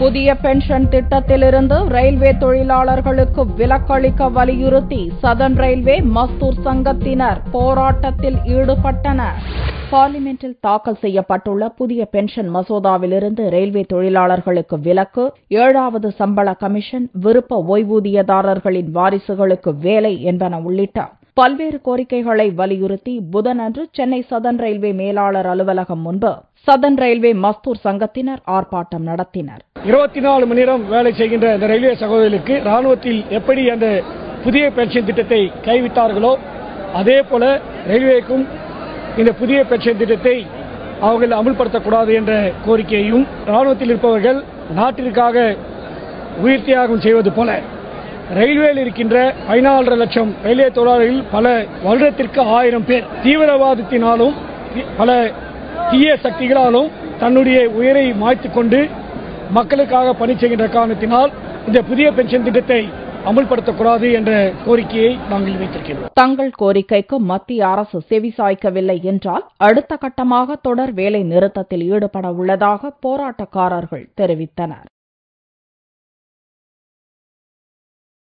புதிய பென்ஷன் திட்டத்திலிருந்து ரயில்வே தொழிலாளர்களுக்கு விலக்களிக்க வலியுறுத்தி சதன் ரயில்வே மஸ்தூர் சங்கத்தினர் போராட்டத்தில் ஈடுபட்டனர். பார்லிமெண்டில் தாக்கல் செய்யப்பட்டுள்ள புதிய பென்ஷன் மசோதாவிலிருந்து ரயில்வே தொழிலாளர்களுக்கு விலக்கு ஏழாவது சம்பள கமிஷன் விருப்ப ஓய்வூதியதாரர்களின் வாரிசுகளுக்கு வேலை என்பன உள்ளிட்ட பல்வேறு கோரிக்கைகளை வலியுறுத்தி புதனன்று சென்னை சதன் ரயில்வே மேலாளர் அலுவலகம் முன்பு சதன் ரயில்வே மஸ்தூர் சங்கத்தினர் ஆர்ப்பாட்டம் நடத்தினர். இருபத்தி நாலு மணி நேரம் வேலை செய்கின்ற இந்த ரயில்வே சகோதரிகளுக்கு ராணுவத்தில் எப்படி அந்த புதிய பென்ஷன் திட்டத்தை கைவிட்டார்களோ அதே போல ரயில்வேக்கும் இந்த புதிய பென்ஷன் திட்டத்தை அவர்கள் அமுல்படுத்தக்கூடாது என்ற கோரிக்கையையும் ராணுவத்தில் இருப்பவர்கள் நாட்டிற்காக உயிர் தியாகம் செய்வது போல ரயில்வேயில் இருக்கின்ற பதினாலரை லட்சம் ரயில்வே தொழிலாளர்கள் பல வருடத்திற்கு ஆயிரம் பேர் தீவிரவாதத்தினாலும் பல தீய சக்திகளாலும் தன்னுடைய உயிரை மாய்த்துக் கொண்டு மக்களுக்காக பணி செய்கின்ற காரணத்தினால் இந்த புதிய பென்ஷன் திட்டத்தை அமுல்படுத்தக்கூடாது என்ற கோரிக்கையை நாங்கள் வைத்திருக்கிறோம் தங்கள் கோரிக்கைக்கு மத்திய அரசு செவிசாய்க்கவில்லை என்றால் அடுத்த கட்டமாக தொடர் வேலை நிறுத்தத்தில் ஈடுபட உள்ளதாக போராட்டக்காரர்கள் தெரிவித்தனர்.